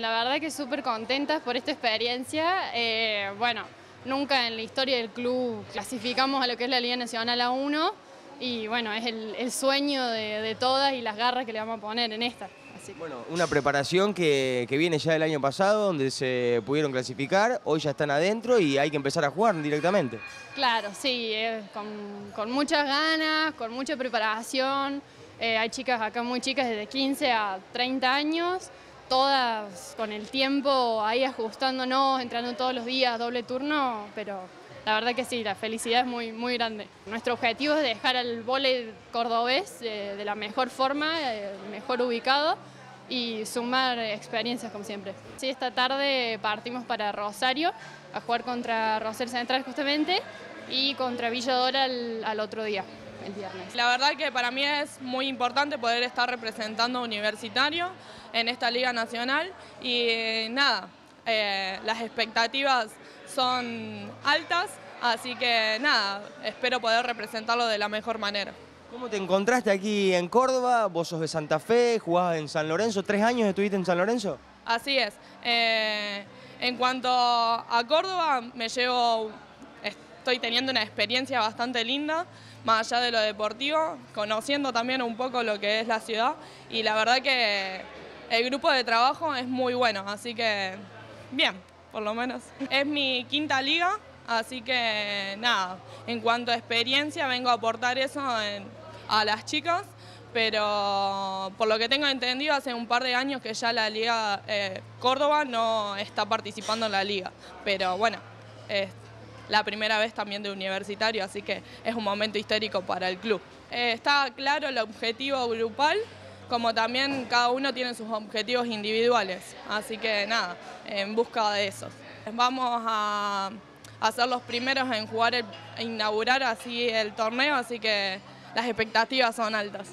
La verdad que súper contentas por esta experiencia. Eh, bueno, nunca en la historia del club clasificamos a lo que es la Liga Nacional A1 y bueno, es el, sueño de, todas y las garras que le vamos a poner en esta. Bueno, una preparación que, viene ya del año pasado, donde se pudieron clasificar, hoy ya están adentro y hay que empezar a jugar directamente. Claro, sí, con, muchas ganas, con mucha preparación. Eh, hay chicas acá muy chicas, desde 15 a 30 años, todas con el tiempo ahí ajustándonos, entrando todos los días, doble turno, pero la verdad que sí, la felicidad es muy, muy grande. Nuestro objetivo es dejar al vóley cordobés eh, de la mejor forma, eh, mejor ubicado y sumar experiencias como siempre. Sí, esta tarde partimos para Rosario a jugar contra Rosario Central justamente y contra Villadora al, al otro día. El viernes. La verdad que para mí es muy importante poder estar representando a Universitario en esta Liga Nacional y eh, nada, las expectativas son altas, así que nada, espero poder representarlo de la mejor manera. ¿Cómo te encontraste aquí en Córdoba? Vos sos de Santa Fe, jugabas en San Lorenzo, ¿tres años estuviste en San Lorenzo? Así es. Eh, en cuanto a Córdoba, me llevo, estoy teniendo una experiencia bastante linda, más allá de lo deportivo, conociendo también un poco lo que es la ciudad y la verdad que el grupo de trabajo es muy bueno, así que bien, por lo menos. Es mi quinta liga, así que nada, en cuanto a experiencia vengo a aportar eso a las chicas, pero por lo que tengo entendido hace un par de años que ya la liga eh, Córdoba no está participando en la liga, pero bueno, es la primera vez también de universitario, así que es un momento histórico para el club. Eh, está claro el objetivo grupal, como también cada uno tiene sus objetivos individuales. Así que nada, en busca de esos. Vamos a, ser los primeros en jugar, e inaugurar así el torneo, así que las expectativas son altas.